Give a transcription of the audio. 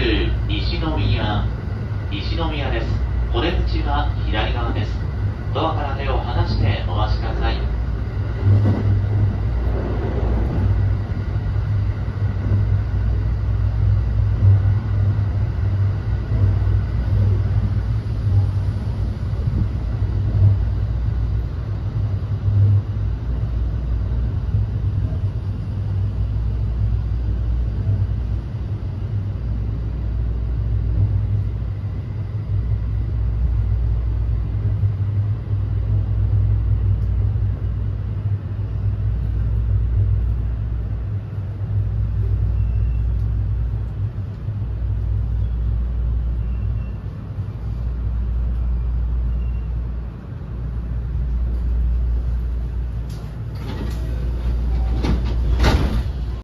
西宮、西宮です。お出口は左側です。ドアから手を離してお待ちください。